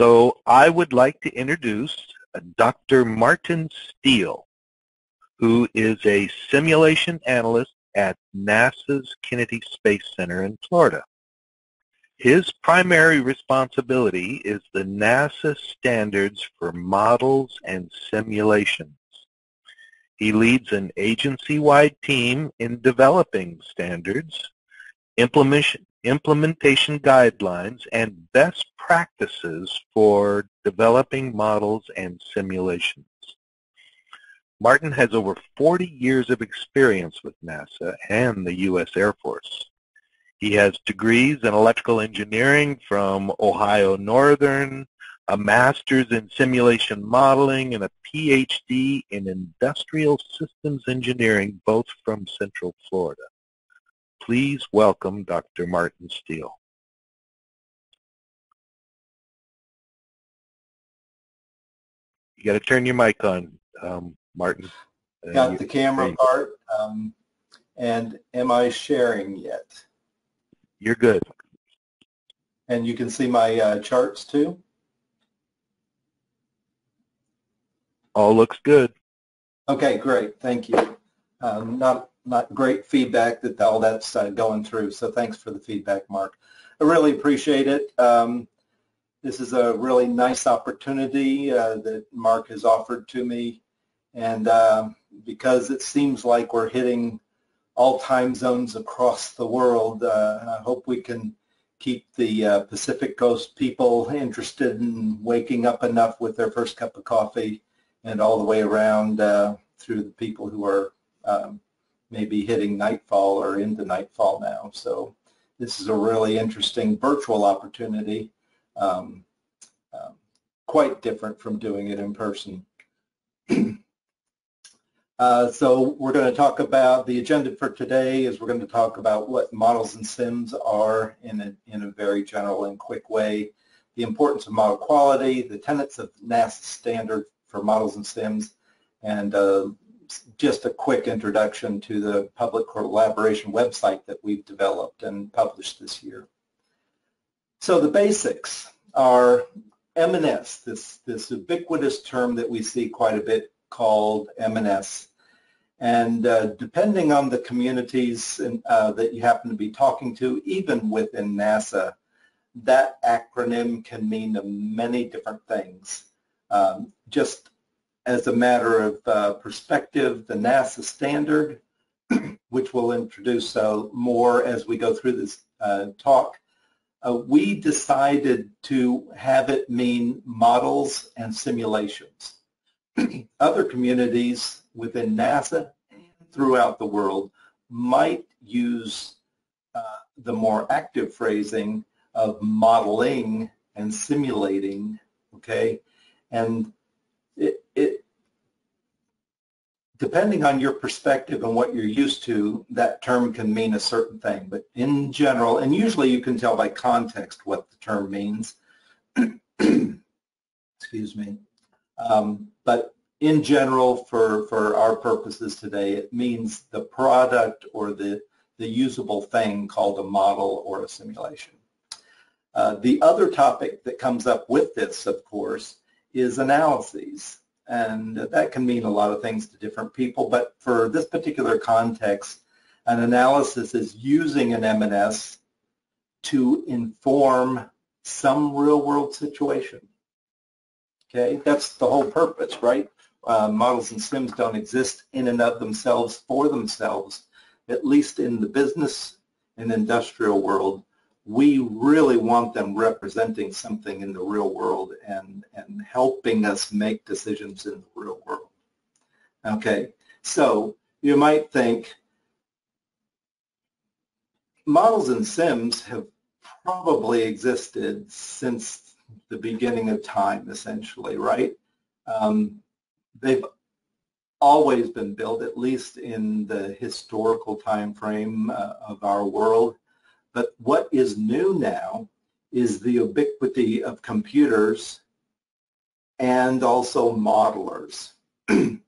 So I would like to introduce uh, Dr. Martin Steele, who is a simulation analyst at NASA's Kennedy Space Center in Florida. His primary responsibility is the NASA standards for models and simulations. He leads an agency-wide team in developing standards, implementation, implementation guidelines, and best practices for developing models and simulations. Martin has over 40 years of experience with NASA and the U.S. Air Force. He has degrees in electrical engineering from Ohio Northern, a master's in simulation modeling, and a PhD in industrial systems engineering, both from Central Florida. Please welcome Dr. Martin Steele. You got to turn your mic on. Um, Martin. Uh, Got the camera part. Um, and am I sharing yet? You're good. And you can see my uh, charts too? All looks good. Okay, great. Thank you. Um, not not great feedback that all that's uh, going through. So thanks for the feedback, Mark. I really appreciate it. Um, this is a really nice opportunity uh, that Mark has offered to me and uh, because it seems like we're hitting all time zones across the world, uh, I hope we can keep the uh, Pacific Coast people interested in waking up enough with their first cup of coffee and all the way around uh, through the people who are um, maybe hitting nightfall or into nightfall now. So this is a really interesting virtual opportunity, um, um, quite different from doing it in person. Uh, so we're going to talk about the agenda for today is we're going to talk about what models and sims are in a, in a very general and quick way, the importance of model quality, the tenets of NASA standard for models and sims, and uh, just a quick introduction to the public collaboration website that we've developed and published this year. So the basics are M&S, this, this ubiquitous term that we see quite a bit called M&S and uh, depending on the communities in, uh, that you happen to be talking to, even within NASA, that acronym can mean many different things. Um, just as a matter of uh, perspective, the NASA standard, which we'll introduce uh, more as we go through this uh, talk, uh, we decided to have it mean models and simulations. Other communities within NASA throughout the world might use uh, the more active phrasing of modeling and simulating, okay? And it, it, depending on your perspective and what you're used to, that term can mean a certain thing. But in general, and usually you can tell by context what the term means. Excuse me. Um, but in general, for, for our purposes today, it means the product or the, the usable thing called a model or a simulation. Uh, the other topic that comes up with this, of course, is analyses. And that can mean a lot of things to different people, but for this particular context, an analysis is using an M&S to inform some real-world situation. Okay, that's the whole purpose, right? uh, models and sims don't exist in and of themselves for themselves, at least in the business and industrial world, we really want them representing something in the real world and, and helping us make decisions in the real world. Okay, so you might think models and sims have probably existed since the beginning of time, essentially, right? Um, they've always been built, at least in the historical time frame uh, of our world. But what is new now is the ubiquity of computers and also modelers.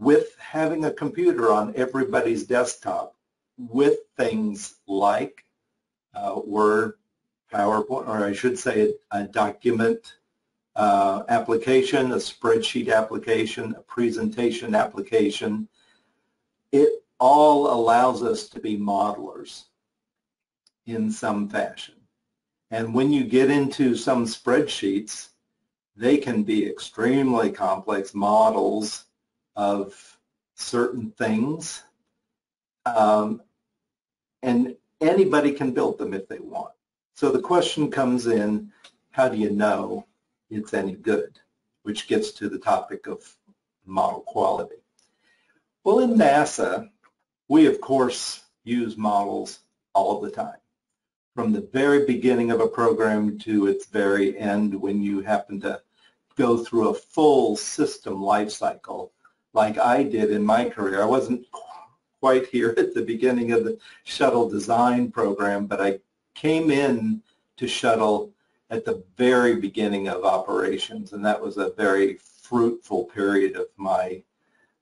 with having a computer on everybody's desktop with things like uh, Word, PowerPoint, or I should say a document uh, application, a spreadsheet application, a presentation application. It all allows us to be modelers in some fashion. And when you get into some spreadsheets, they can be extremely complex models of certain things. Um, and anybody can build them if they want. So the question comes in, how do you know it's any good? Which gets to the topic of model quality. Well, in NASA, we of course use models all the time from the very beginning of a program to its very end when you happen to go through a full system life cycle like I did in my career. I wasn't quite here at the beginning of the shuttle design program, but I came in to shuttle at the very beginning of operations, and that was a very fruitful period of my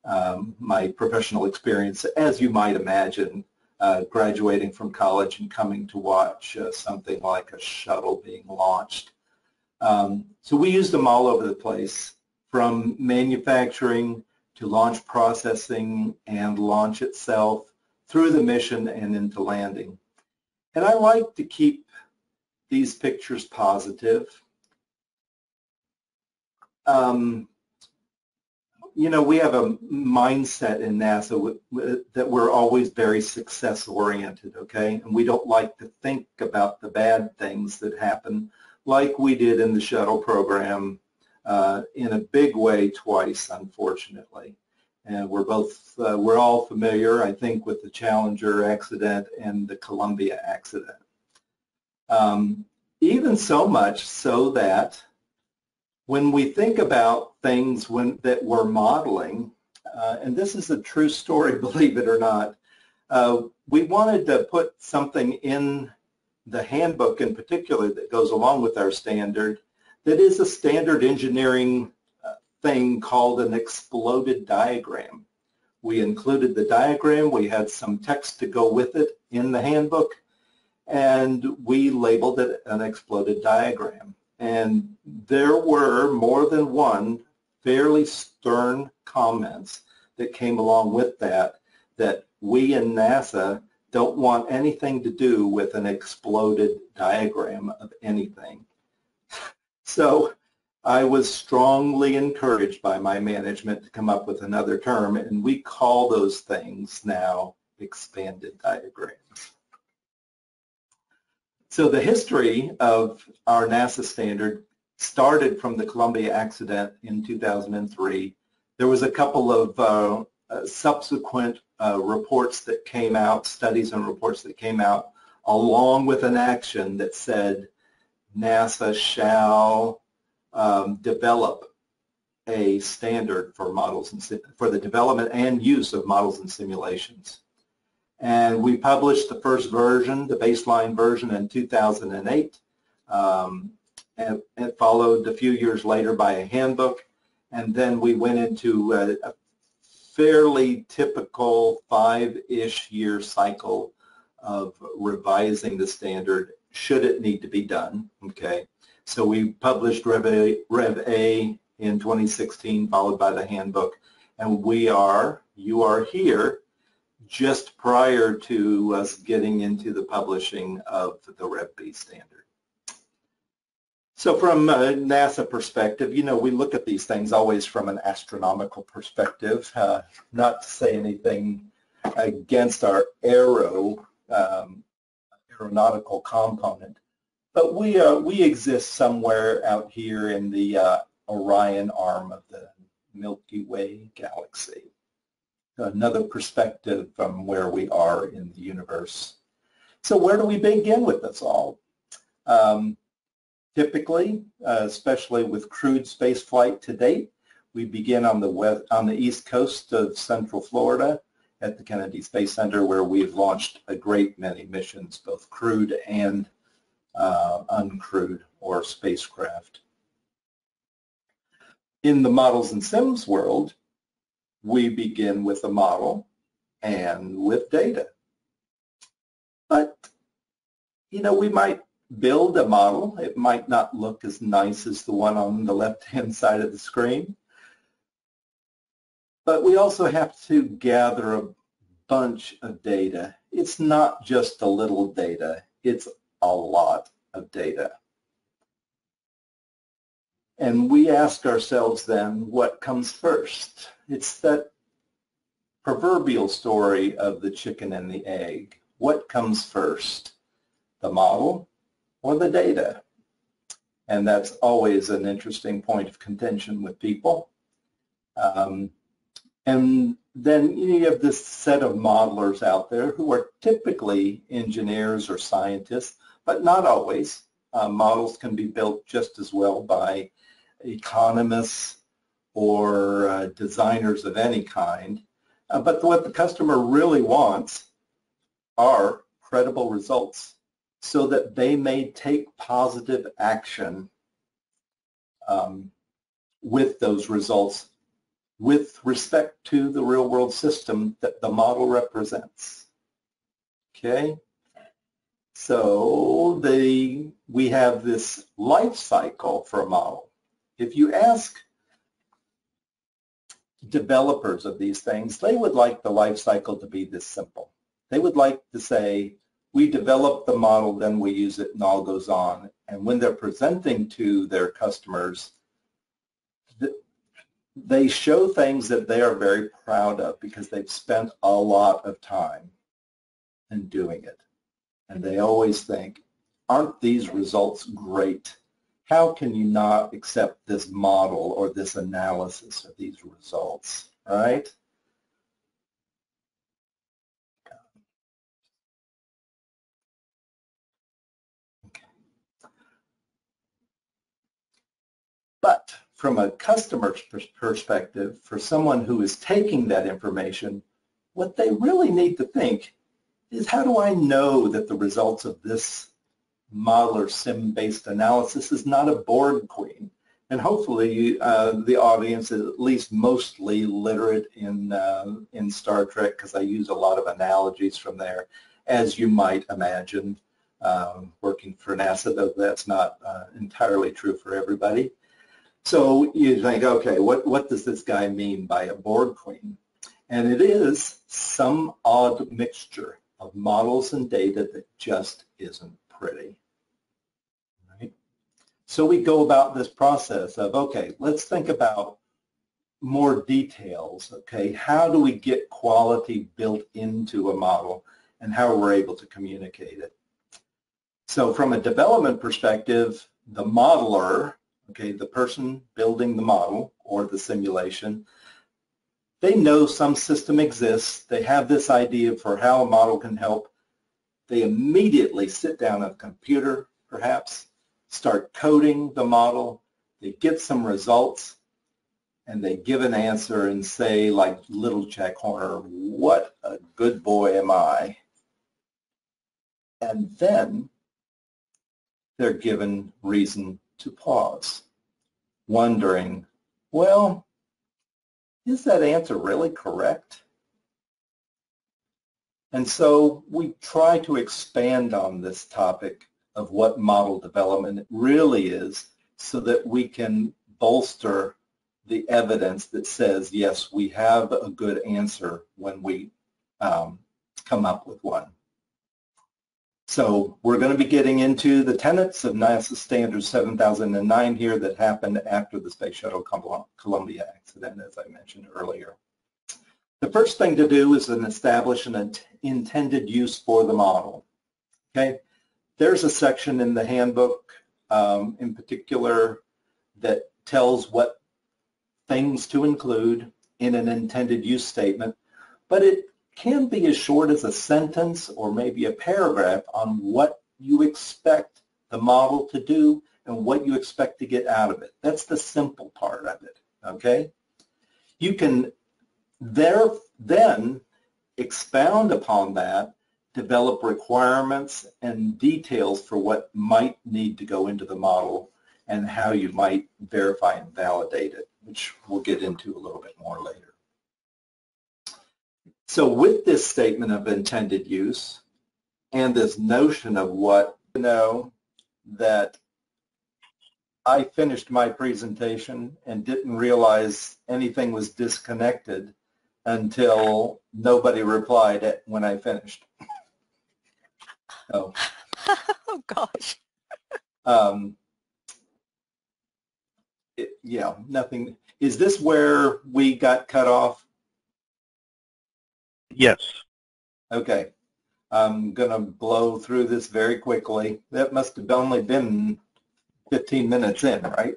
um, my professional experience, as you might imagine, uh, graduating from college and coming to watch uh, something like a shuttle being launched. Um, so we use them all over the place, from manufacturing to launch processing and launch itself through the mission and into landing. And I like to keep these pictures positive. Um, you know, we have a mindset in NASA that we're always very success oriented, okay? And we don't like to think about the bad things that happen like we did in the shuttle program uh, in a big way twice, unfortunately. And we're both, uh, we're all familiar, I think, with the Challenger accident and the Columbia accident. Um, even so much so that when we think about things when, that we're modeling, uh, and this is a true story, believe it or not, uh, we wanted to put something in the handbook in particular that goes along with our standard that is a standard engineering uh, thing called an exploded diagram. We included the diagram, we had some text to go with it in the handbook, and we labeled it an exploded diagram. And there were more than one fairly stern comments that came along with that, that we in NASA don't want anything to do with an exploded diagram of anything. So I was strongly encouraged by my management to come up with another term, and we call those things now expanded diagrams. So the history of our NASA standard started from the Columbia accident in 2003. There was a couple of uh, uh, subsequent uh, reports that came out, studies and reports that came out, along with an action that said NASA shall um, develop a standard for models and for the development and use of models and simulations. And we published the first version, the baseline version in 2008. Um, and it followed a few years later by a handbook. And then we went into a, a fairly typical five-ish year cycle of revising the standard should it need to be done. Okay, so we published Rev A, Rev A in 2016, followed by the handbook, and we are, you are here just prior to us getting into the publishing of the Rev B standard. So from a NASA perspective, you know, we look at these things always from an astronomical perspective, uh, not to say anything against our aero, um, aeronautical component, but we, uh, we exist somewhere out here in the uh, Orion arm of the Milky Way galaxy. Another perspective from where we are in the universe. So where do we begin with this all? Um, Typically, uh, especially with crewed space flight to date, we begin on the west, on the east coast of Central Florida at the Kennedy Space Center, where we've launched a great many missions, both crewed and uh, uncrewed or spacecraft. In the models and sims world, we begin with a model and with data. But, you know, we might build a model. It might not look as nice as the one on the left-hand side of the screen. But we also have to gather a bunch of data. It's not just a little data. It's a lot of data. And we ask ourselves then, what comes first? It's that proverbial story of the chicken and the egg. What comes first, the model or the data? And that's always an interesting point of contention with people. Um, and then you have this set of modelers out there who are typically engineers or scientists, but not always. Uh, models can be built just as well by economists or uh, designers of any kind. Uh, but what the customer really wants are credible results so that they may take positive action um, with those results with respect to the real world system that the model represents. Okay? So the, we have this life cycle for a model. If you ask developers of these things, they would like the life cycle to be this simple. They would like to say, we develop the model, then we use it, and all goes on. And when they're presenting to their customers, they show things that they are very proud of because they've spent a lot of time in doing it. And they always think, aren't these results great? How can you not accept this model or this analysis of these results, right? But from a customer's perspective, for someone who is taking that information, what they really need to think is how do I know that the results of this model or sim-based analysis is not a Borg queen. And hopefully uh, the audience is at least mostly literate in, uh, in Star Trek because I use a lot of analogies from there, as you might imagine um, working for NASA, though that's not uh, entirely true for everybody. So you think, okay, what, what does this guy mean by a Borg queen? And it is some odd mixture of models and data that just isn't pretty. Right? So we go about this process of, okay, let's think about more details, okay? How do we get quality built into a model and how we're able to communicate it? So from a development perspective, the modeler, okay, the person building the model or the simulation, they know some system exists. They have this idea for how a model can help. They immediately sit down at a computer, perhaps, start coding the model. They get some results, and they give an answer and say, like little Jack Horner, what a good boy am I. And then they're given reason to pause, wondering, well, is that answer really correct? And so we try to expand on this topic of what model development really is so that we can bolster the evidence that says, yes, we have a good answer when we um, come up with one. So we're going to be getting into the tenets of NASA Standard 7009 here that happened after the Space Shuttle Columbia accident, as I mentioned earlier. The first thing to do is establish an intended use for the model. Okay, there's a section in the handbook um, in particular that tells what things to include in an intended use statement, but it can be as short as a sentence or maybe a paragraph on what you expect the model to do and what you expect to get out of it. That's the simple part of it, okay? You can there, then expound upon that, develop requirements and details for what might need to go into the model and how you might verify and validate it, which we'll get into a little bit more later. So with this statement of intended use and this notion of what you know that I finished my presentation and didn't realize anything was disconnected until nobody replied when I finished. Oh, oh gosh. Um, it, yeah, nothing. Is this where we got cut off? Yes. Okay. I'm going to blow through this very quickly. That must have only been 15 minutes in, right?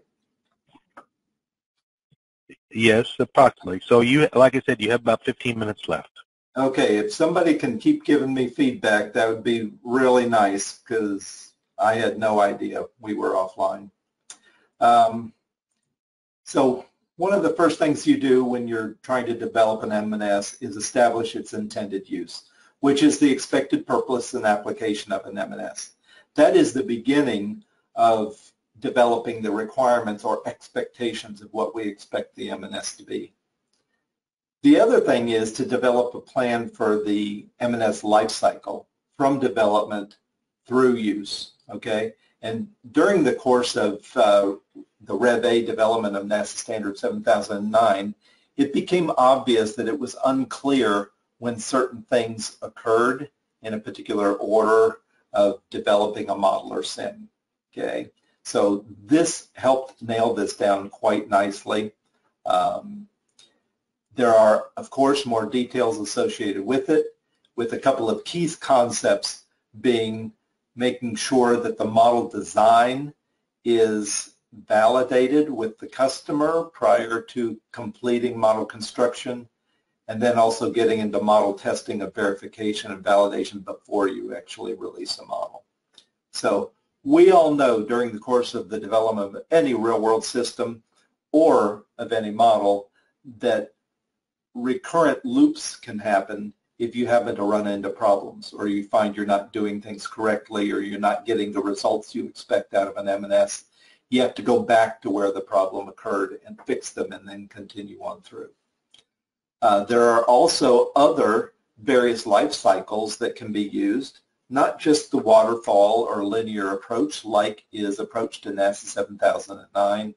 Yes, approximately. So you, like I said, you have about 15 minutes left. Okay, if somebody can keep giving me feedback, that would be really nice because I had no idea we were offline. Um, so one of the first things you do when you're trying to develop an M&S is establish its intended use, which is the expected purpose and application of an M&S. That is the beginning of developing the requirements or expectations of what we expect the M&S to be. The other thing is to develop a plan for the M&S lifecycle from development through use, okay? And during the course of uh, the Rev A development of NASA Standard 7009, it became obvious that it was unclear when certain things occurred in a particular order of developing a model or sim, okay? So this helped nail this down quite nicely. Um, there are, of course, more details associated with it, with a couple of key concepts being making sure that the model design is validated with the customer prior to completing model construction, and then also getting into model testing of verification and validation before you actually release a model. So we all know during the course of the development of any real-world system or of any model that recurrent loops can happen if you happen to run into problems or you find you're not doing things correctly or you're not getting the results you expect out of an M&S. You have to go back to where the problem occurred and fix them and then continue on through. Uh, there are also other various life cycles that can be used, not just the waterfall or linear approach like is approached in NASA 7009,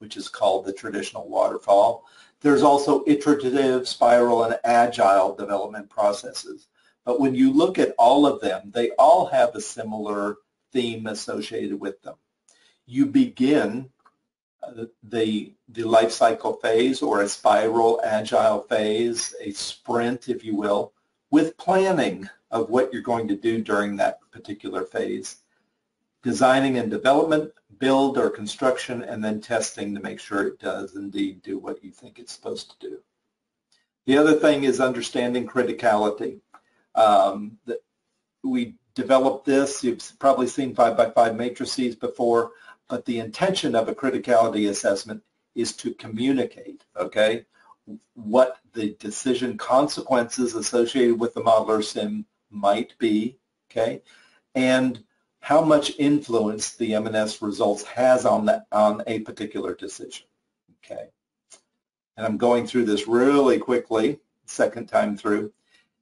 which is called the traditional waterfall, there's also iterative, spiral, and agile development processes. But when you look at all of them, they all have a similar theme associated with them. You begin uh, the, the life cycle phase or a spiral agile phase, a sprint, if you will, with planning of what you're going to do during that particular phase. Designing and development, build or construction, and then testing to make sure it does indeed do what you think it's supposed to do. The other thing is understanding criticality. Um, the, we developed this, you've probably seen 5 by 5 matrices before, but the intention of a criticality assessment is to communicate, okay, what the decision consequences associated with the modeler sim might be, okay, and how much influence the M&S results has on, that, on a particular decision. Okay, and I'm going through this really quickly, second time through.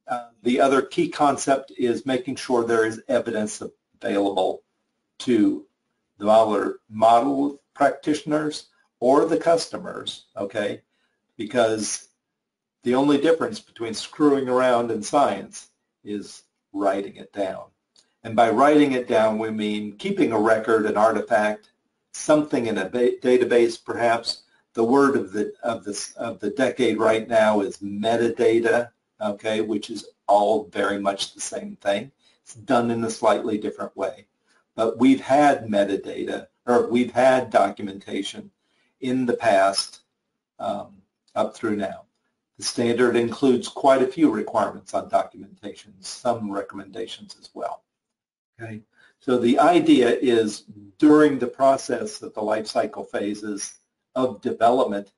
Uh, the other key concept is making sure there is evidence available to the model practitioners or the customers, okay, because the only difference between screwing around and science is writing it down. And by writing it down, we mean keeping a record, an artifact, something in a database perhaps. The word of the, of, this, of the decade right now is metadata, okay, which is all very much the same thing. It's done in a slightly different way. But we've had metadata, or we've had documentation in the past um, up through now. The standard includes quite a few requirements on documentation, some recommendations as well. Okay, so the idea is during the process of the life cycle phases of development,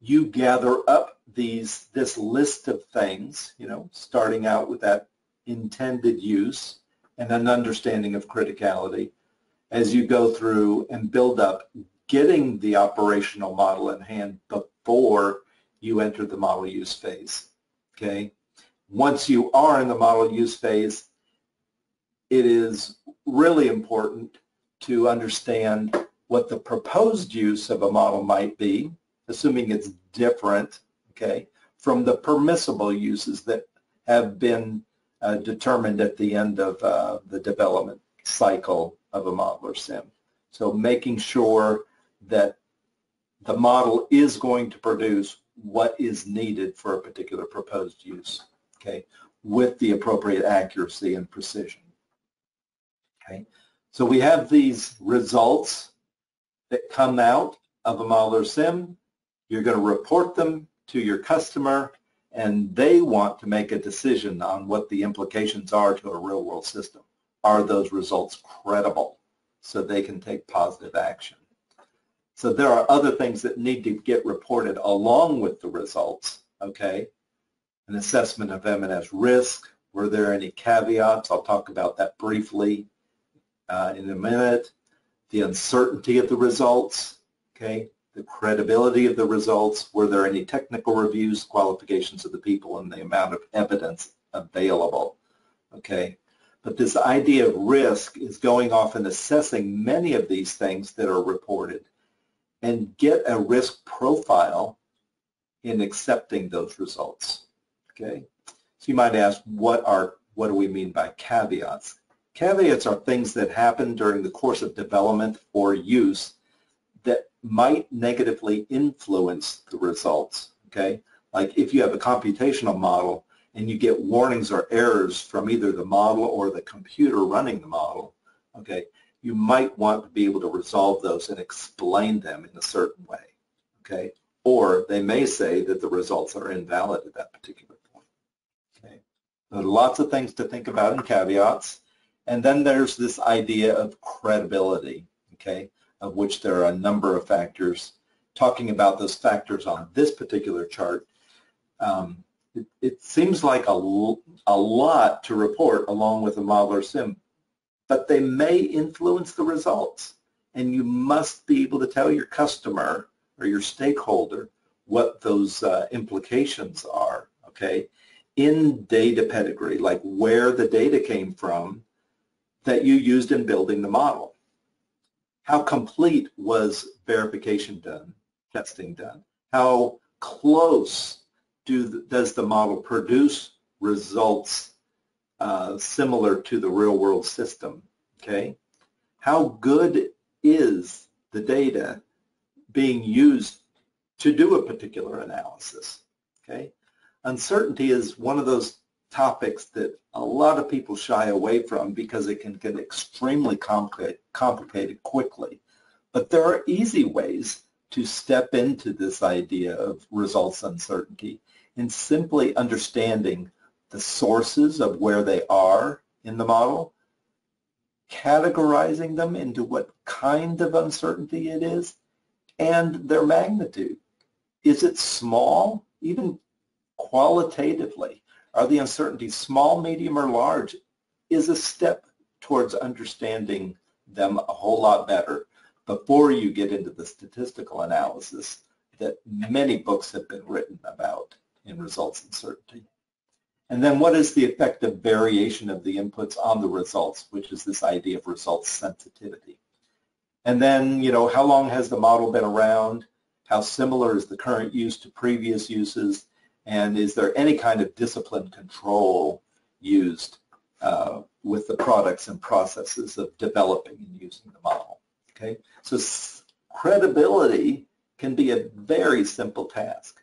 you gather up these this list of things, you know, starting out with that intended use and an understanding of criticality as you go through and build up getting the operational model in hand before you enter the model use phase. Okay. Once you are in the model use phase, it is really important to understand what the proposed use of a model might be, assuming it's different, okay, from the permissible uses that have been uh, determined at the end of uh, the development cycle of a modeler sim. So making sure that the model is going to produce what is needed for a particular proposed use, okay, with the appropriate accuracy and precision. Okay, so we have these results that come out of a modeler sim. You're going to report them to your customer and they want to make a decision on what the implications are to a real world system. Are those results credible so they can take positive action? So there are other things that need to get reported along with the results, okay? An assessment of M&S risk. Were there any caveats? I'll talk about that briefly uh, in a minute. The uncertainty of the results, okay? The credibility of the results. Were there any technical reviews, qualifications of the people, and the amount of evidence available, okay? But this idea of risk is going off and assessing many of these things that are reported and get a risk profile in accepting those results. Okay, so you might ask, what are what do we mean by caveats? Caveats are things that happen during the course of development or use that might negatively influence the results. Okay, like if you have a computational model and you get warnings or errors from either the model or the computer running the model, okay, you might want to be able to resolve those and explain them in a certain way, okay? Or they may say that the results are invalid at that particular point, okay? Lots of things to think about and caveats. And then there's this idea of credibility, okay, of which there are a number of factors. Talking about those factors on this particular chart, um, it, it, seems like a, a lot to report along with a modeler sim, but they may influence the results. And you must be able to tell your customer or your stakeholder what those uh, implications are, okay, in data pedigree, like where the data came from that you used in building the model. How complete was verification done, testing done? How close do, does the model produce results uh, similar to the real world system, okay? How good is the data being used to do a particular analysis, okay? Uncertainty is one of those topics that a lot of people shy away from because it can get extremely complicated, complicated quickly. But there are easy ways to step into this idea of results uncertainty in simply understanding the sources of where they are in the model, categorizing them into what kind of uncertainty it is, and their magnitude. Is it small, even qualitatively? Are the uncertainties small, medium, or large? Is a step towards understanding them a whole lot better before you get into the statistical analysis that many books have been written about in results uncertainty. And then what is the effect of variation of the inputs on the results, which is this idea of results sensitivity. And then, you know, how long has the model been around? How similar is the current use to previous uses? And is there any kind of discipline control used uh, with the products and processes of developing and using the model? Okay, so credibility can be a very simple task.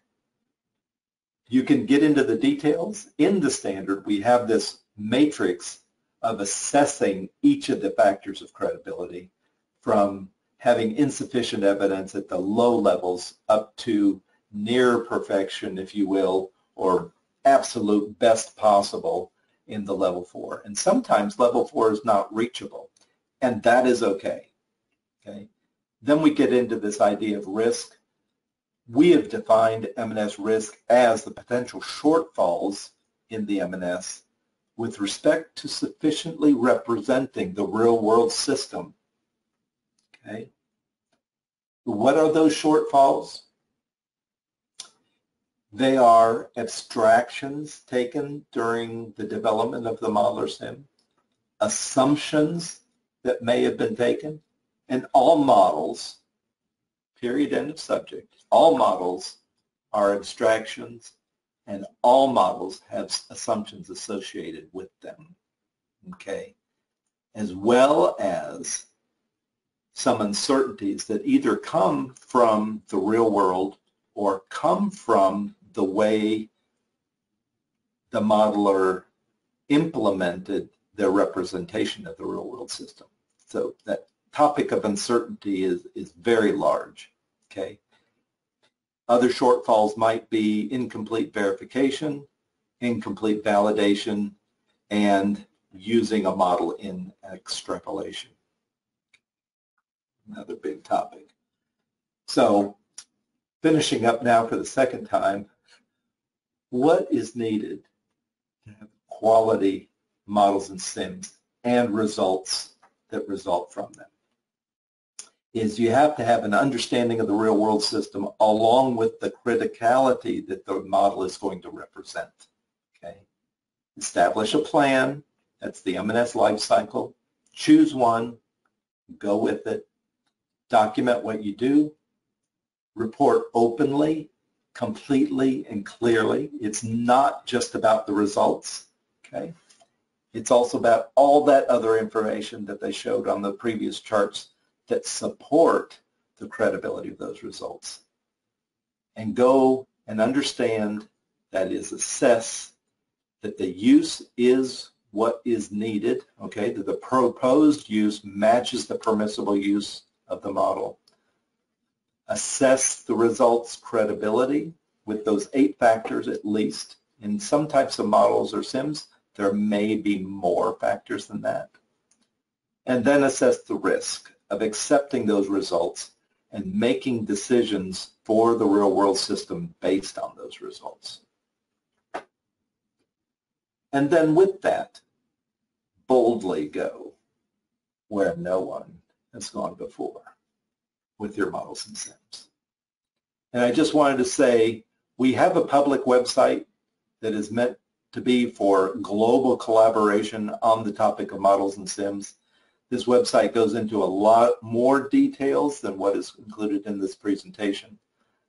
You can get into the details. In the standard, we have this matrix of assessing each of the factors of credibility from having insufficient evidence at the low levels up to near perfection, if you will, or absolute best possible in the level four. And sometimes level four is not reachable, and that is okay. Okay. Then we get into this idea of risk we have defined M&S risk as the potential shortfalls in the M&S with respect to sufficiently representing the real world system. Okay. What are those shortfalls? They are abstractions taken during the development of the modeler sim, assumptions that may have been taken, And all models, period, end of subject, all models are abstractions and all models have assumptions associated with them, okay? As well as some uncertainties that either come from the real world or come from the way the modeler implemented their representation of the real world system. So that topic of uncertainty is, is very large, okay? Other shortfalls might be incomplete verification, incomplete validation, and using a model in extrapolation. Another big topic. So finishing up now for the second time, what is needed to have quality models and sims and results that result from them? Is you have to have an understanding of the real world system along with the criticality that the model is going to represent. Okay. Establish a plan. That's the M&S life cycle. Choose one. Go with it. Document what you do. Report openly completely and clearly. It's not just about the results, okay? It's also about all that other information that they showed on the previous charts that support the credibility of those results. And go and understand, that is assess that the use is what is needed, okay, that the proposed use matches the permissible use of the model assess the results credibility with those eight factors at least. In some types of models or SIMs, there may be more factors than that. And then assess the risk of accepting those results and making decisions for the real world system based on those results. And then with that, boldly go where no one has gone before with your models and sims. And I just wanted to say, we have a public website that is meant to be for global collaboration on the topic of models and sims. This website goes into a lot more details than what is included in this presentation,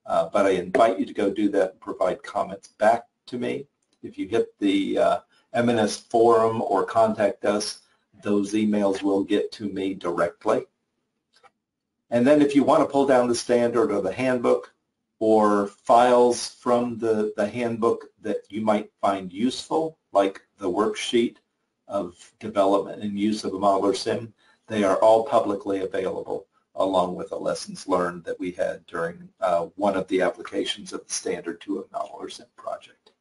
uh, but I invite you to go do that and provide comments back to me. If you hit the uh, forum or contact us, those emails will get to me directly. And then if you want to pull down the standard or the handbook or files from the, the handbook that you might find useful, like the worksheet of development and use of a modeler sim, they are all publicly available along with the lessons learned that we had during uh, one of the applications of the standard to a modeler sim project.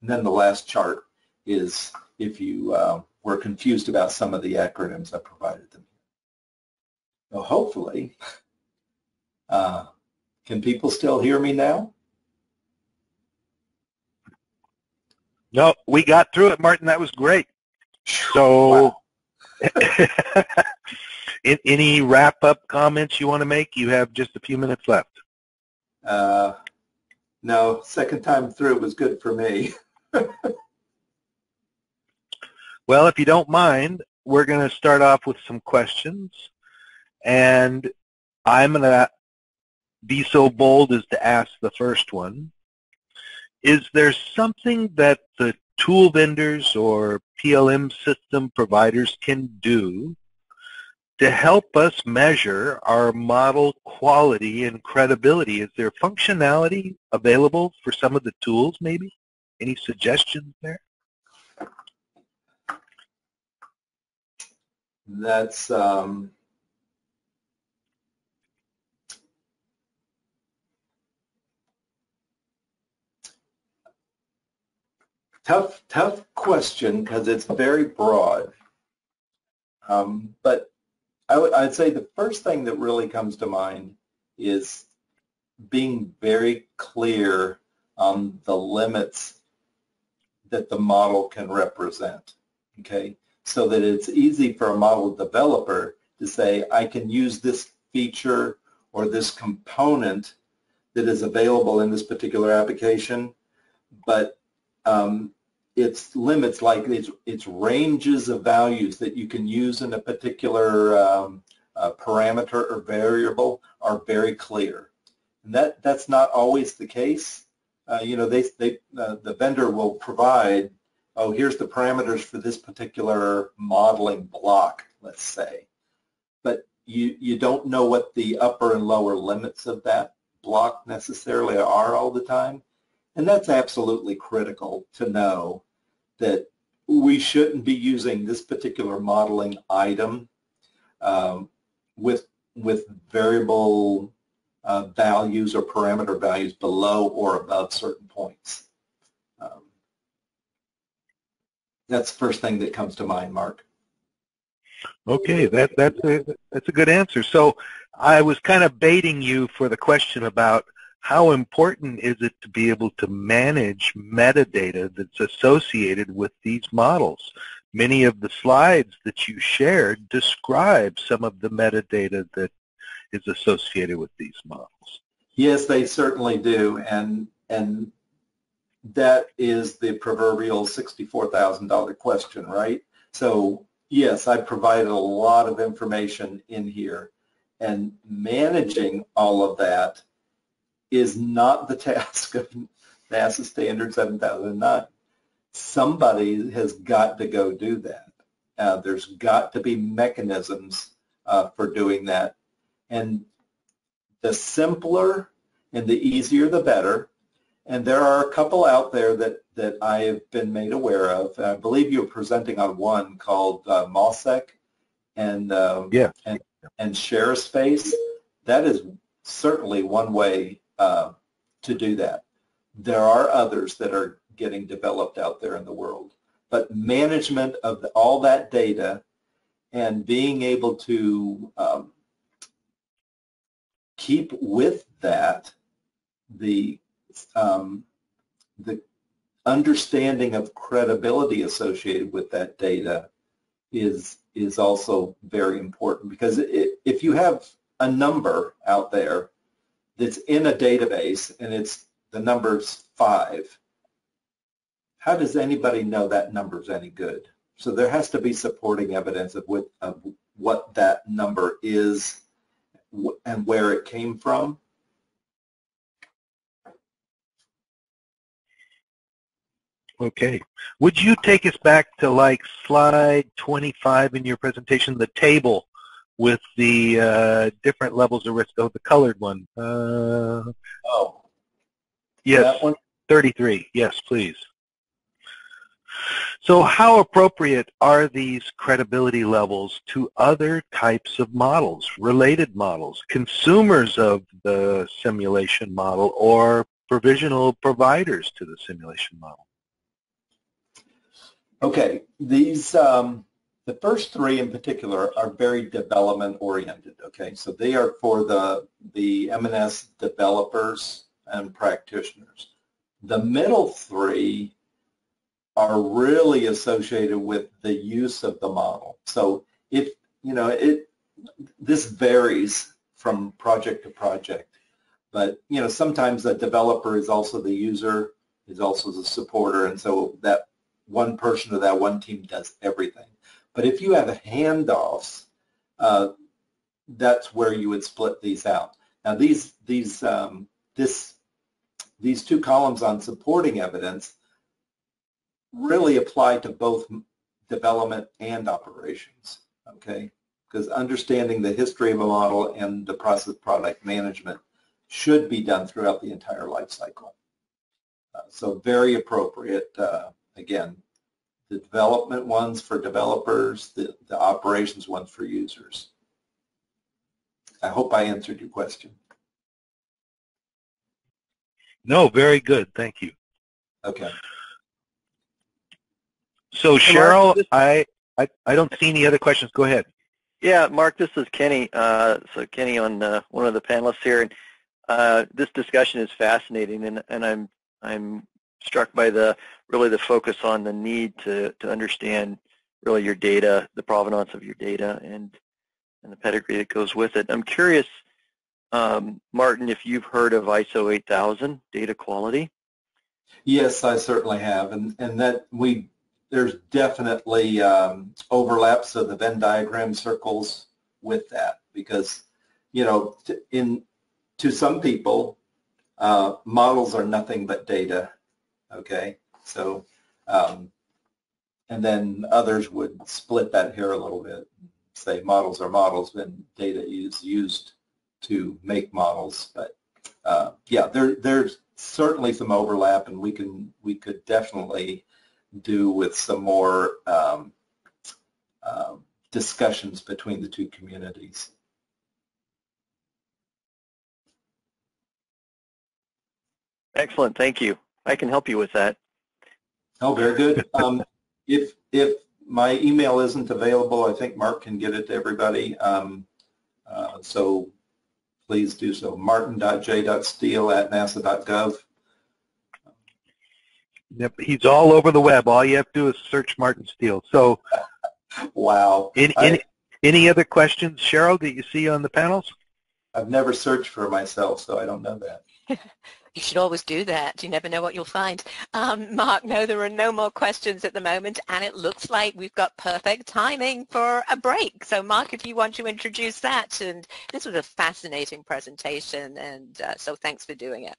And then the last chart is if you uh, were confused about some of the acronyms, I provided them so hopefully, uh, can people still hear me now? No, we got through it, Martin. That was great. So, wow. any wrap-up comments you want to make? You have just a few minutes left. Uh, no, second time through was good for me. well, if you don't mind, we're going to start off with some questions. And I'm going to be so bold as to ask the first one. Is there something that the tool vendors or PLM system providers can do to help us measure our model quality and credibility? Is there functionality available for some of the tools maybe? Any suggestions there? That's um, Tough, tough question because it's very broad. Um, but I would, I'd say the first thing that really comes to mind is being very clear on the limits that the model can represent, okay? So that it's easy for a model developer to say, I can use this feature or this component that is available in this particular application, but um, its limits, like its, its ranges of values that you can use in a particular um, uh, parameter or variable are very clear. And that, that's not always the case. Uh, you know, they, they, uh, the vendor will provide, oh, here's the parameters for this particular modeling block, let's say. But you, you don't know what the upper and lower limits of that block necessarily are all the time. And that's absolutely critical to know that we shouldn't be using this particular modeling item um, with, with variable uh, values or parameter values below or above certain points. Um, that's the first thing that comes to mind, Mark. Okay, that, that's, a, that's a good answer. So I was kind of baiting you for the question about how important is it to be able to manage metadata that's associated with these models? Many of the slides that you shared describe some of the metadata that is associated with these models. Yes, they certainly do, and and that is the proverbial $64,000 question, right? So yes, I provided a lot of information in here, and managing all of that is not the task of NASA Standard 7009. Somebody has got to go do that. Uh, there's got to be mechanisms uh, for doing that. And the simpler and the easier the better. And there are a couple out there that, that I have been made aware of. I believe you were presenting on one called uh, MoSSEC and, um, yeah. and, and ShareSpace. That is certainly one way uh, to do that. There are others that are getting developed out there in the world. But management of all that data and being able to um, keep with that the um, the understanding of credibility associated with that data is is also very important because it, if you have a number out there that's in a database and it's the number's five, how does anybody know that number's any good? So there has to be supporting evidence of what, of what that number is and where it came from. Okay. Would you take us back to like slide 25 in your presentation, the table with the uh, different levels of risk. Oh, the colored one. Uh, oh. Yes, 33. Yes, please. So how appropriate are these credibility levels to other types of models, related models, consumers of the simulation model or provisional providers to the simulation model? Okay, these um, the first three in particular are very development oriented, okay? So they are for the, the M&S developers and practitioners. The middle three are really associated with the use of the model. So if, you know, it, this varies from project to project, but, you know, sometimes the developer is also the user, is also the supporter, and so that one person or that one team does everything. But if you have handoffs, uh, that's where you would split these out. Now these these um, this these two columns on supporting evidence really apply to both development and operations. Okay, because understanding the history of a model and the process product management should be done throughout the entire life cycle. Uh, so very appropriate, uh, again, the development ones for developers, the, the operations ones for users. I hope I answered your question. No, very good. Thank you. Okay. So Cheryl, I, I, I don't see any other questions. Go ahead. Yeah, Mark, this is Kenny. Uh, so Kenny on uh, one of the panelists here. And uh, this discussion is fascinating, and, and I'm I'm struck by the really the focus on the need to, to understand really your data, the provenance of your data, and and the pedigree that goes with it. I'm curious, um, Martin, if you've heard of ISO 8000 data quality. Yes, I certainly have, and and that we there's definitely um, overlaps of the Venn diagram circles with that because, you know, in, to some people, uh, models are nothing but data, okay? So, um, and then others would split that here a little bit, say models are models, and data is used to make models. But uh, yeah, there, there's certainly some overlap, and we can we could definitely do with some more um, uh, discussions between the two communities. Excellent, thank you. I can help you with that. Oh, very good. Um, if if my email isn't available, I think Mark can get it to everybody. Um, uh, so please do so. martin.j.steele at nasa.gov. Yep, he's all over the web. All you have to do is search Martin Steele. So, Wow. any, I- any, any other questions, Cheryl, that you see on the panels? I've never searched for myself, so I don't know that. You should always do that. You never know what you'll find. Um, Mark, no, there are no more questions at the moment, and it looks like we've got perfect timing for a break. So, Mark, if you want to introduce that, and this was a fascinating presentation, and uh, so thanks for doing it.